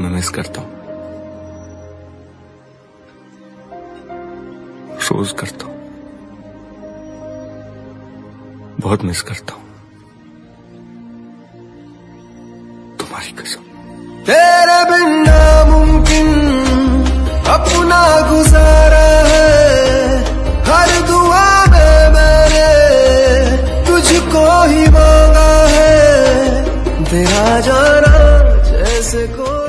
तुम्हें मिस करता हूँ रोज करता हूँ बहुत मिस करता हूँ तुम्हारी कसम तेरे बिना मुमकिन अपना गुजारा है। हर दुआ में मैंने तुझको ही मांगा है। तेरा जाना जैसे को